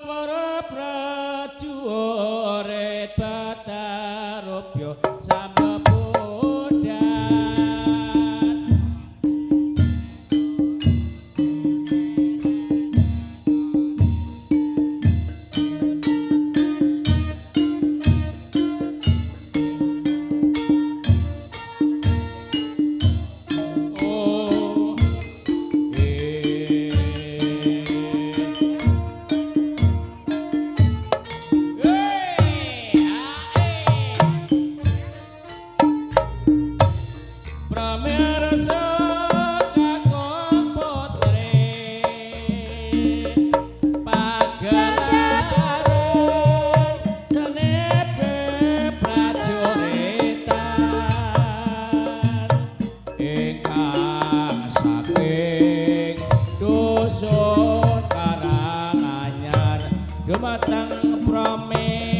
Para dumateng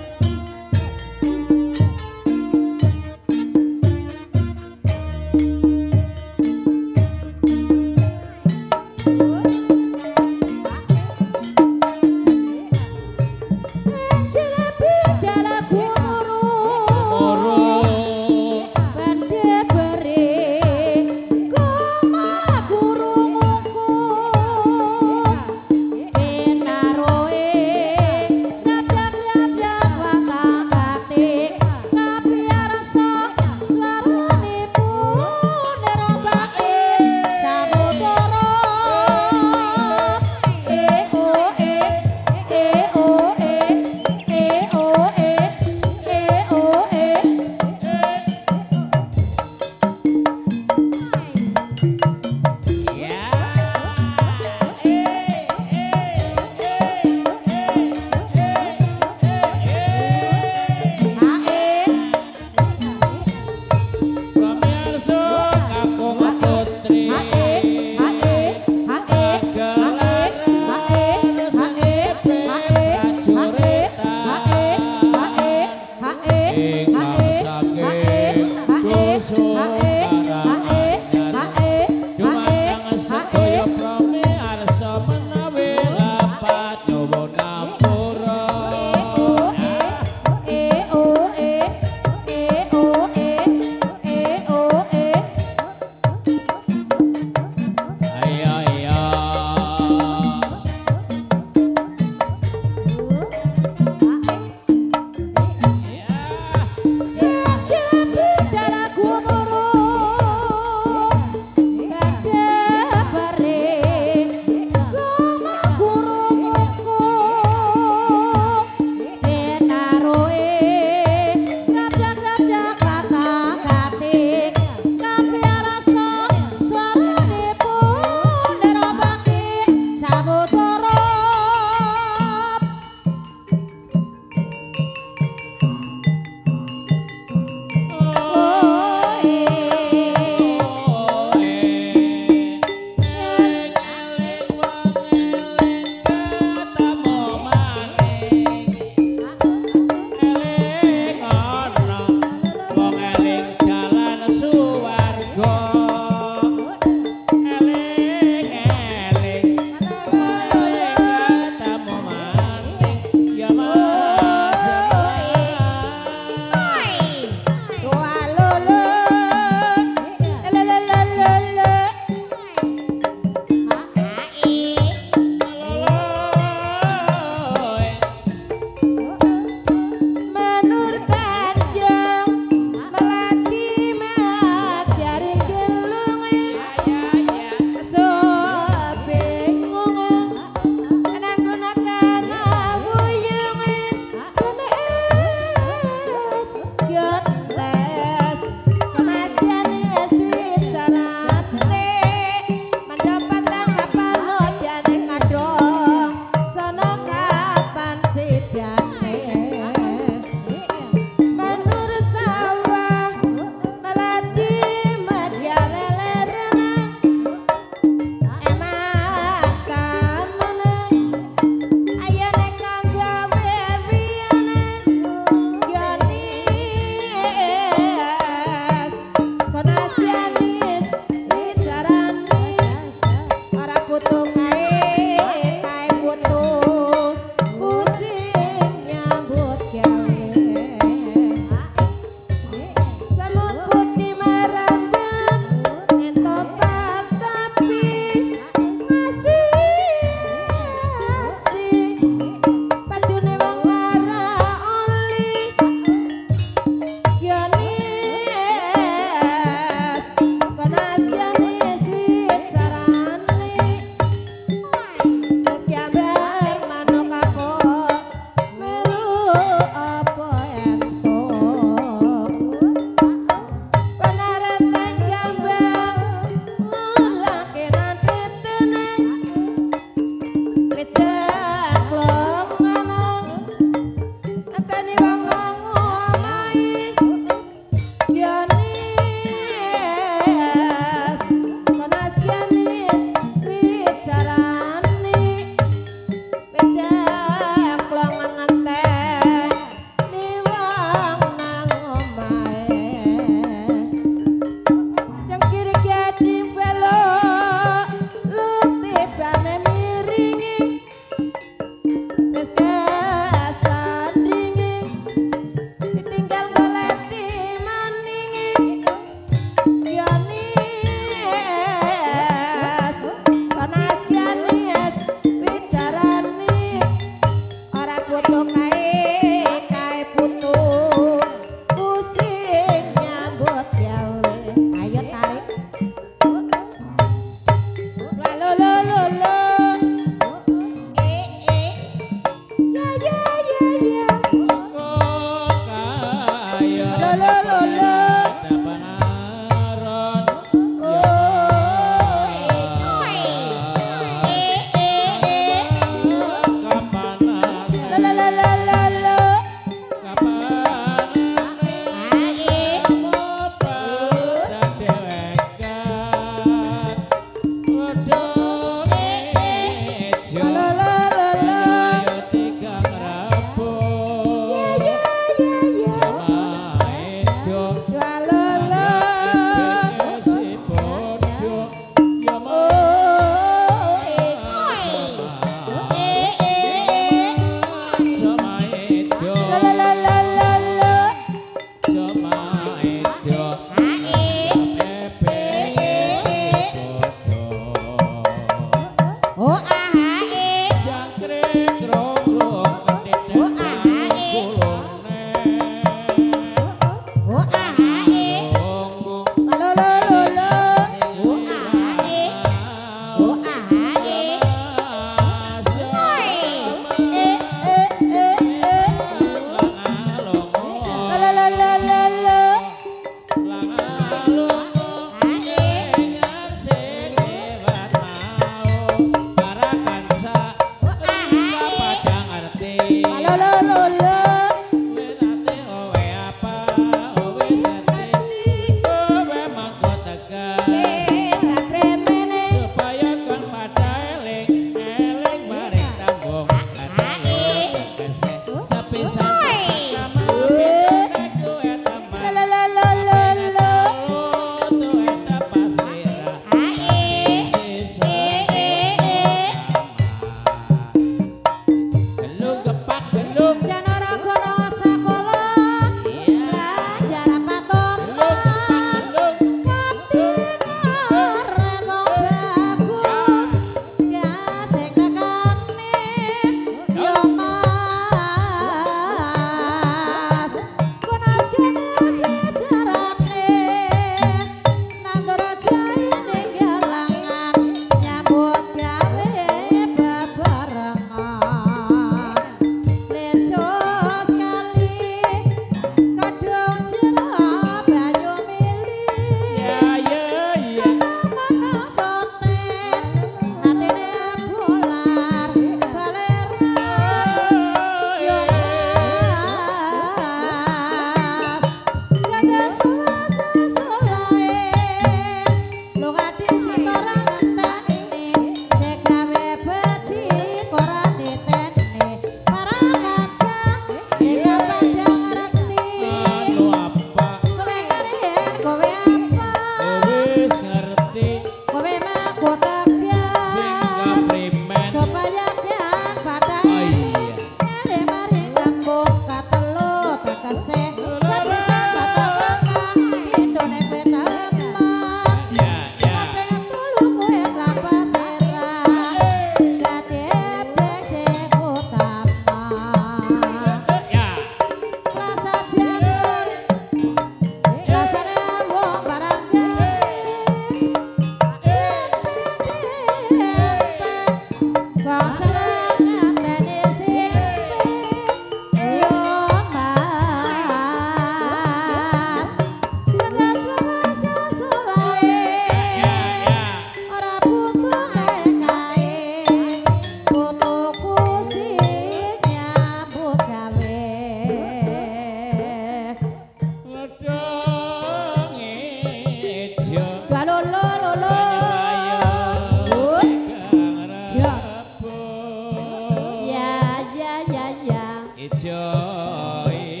ơi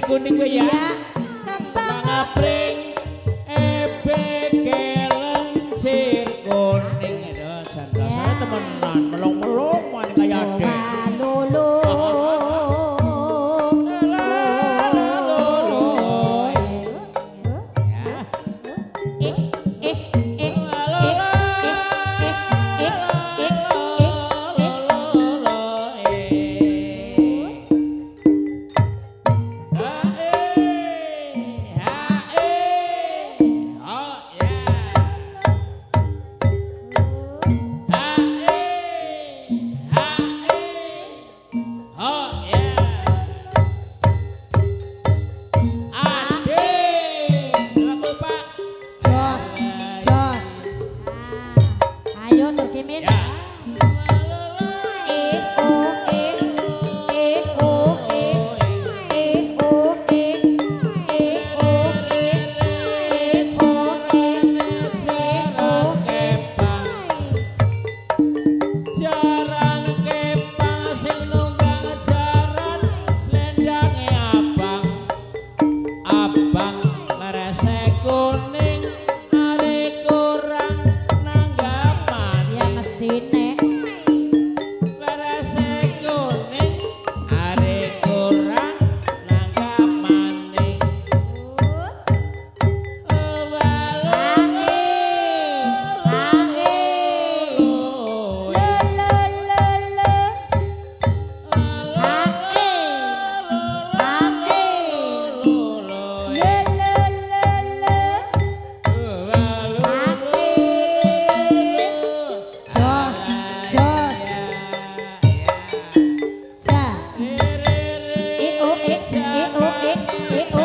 kuning gue ya. Iya, Yeah.